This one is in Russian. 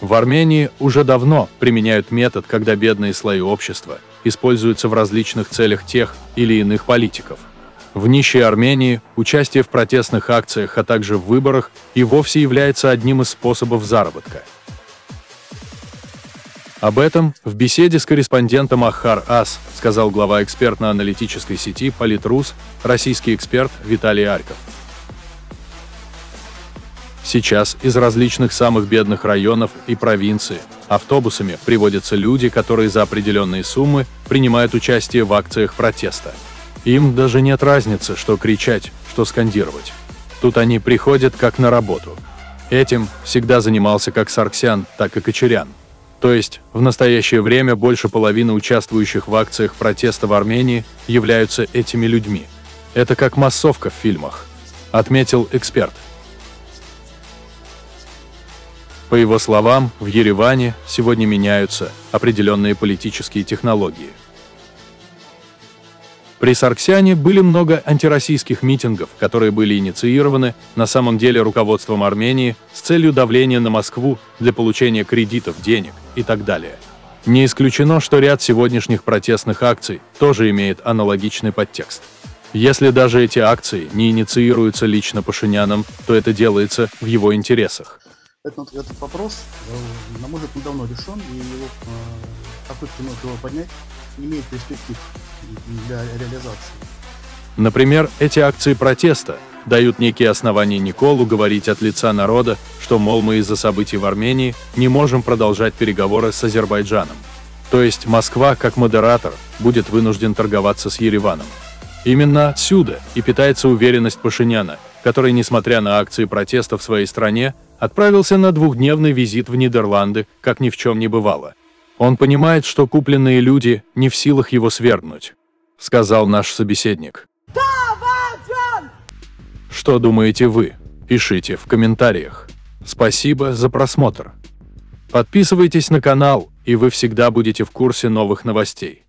В Армении уже давно применяют метод, когда бедные слои общества используются в различных целях тех или иных политиков. В нищей Армении участие в протестных акциях, а также в выборах и вовсе является одним из способов заработка. Об этом в беседе с корреспондентом Ахар Ас сказал глава экспертно-аналитической сети Политрус, российский эксперт Виталий Арьков. Сейчас из различных самых бедных районов и провинции автобусами приводятся люди, которые за определенные суммы принимают участие в акциях протеста. Им даже нет разницы, что кричать, что скандировать. Тут они приходят как на работу. Этим всегда занимался как Сарксян, так и Кочерян. То есть, в настоящее время больше половины участвующих в акциях протеста в Армении являются этими людьми. Это как массовка в фильмах, отметил эксперт. По его словам, в Ереване сегодня меняются определенные политические технологии. При Сарксяне были много антироссийских митингов, которые были инициированы на самом деле руководством Армении с целью давления на Москву для получения кредитов, денег и так далее. Не исключено, что ряд сегодняшних протестных акций тоже имеет аналогичный подтекст. Если даже эти акции не инициируются лично Пашиняном, то это делается в его интересах. Этот, этот вопрос, э, на мой взгляд, давно решен, и его э, попытки его поднять имеет перспектив для реализации. Например, эти акции протеста дают некие основания Николу говорить от лица народа, что, мол, мы из-за событий в Армении не можем продолжать переговоры с Азербайджаном. То есть Москва, как модератор, будет вынужден торговаться с Ереваном. Именно отсюда и питается уверенность Пашиняна, который, несмотря на акции протеста в своей стране, отправился на двухдневный визит в Нидерланды, как ни в чем не бывало. Он понимает, что купленные люди не в силах его свергнуть, сказал наш собеседник. Что думаете вы? Пишите в комментариях. Спасибо за просмотр. Подписывайтесь на канал, и вы всегда будете в курсе новых новостей.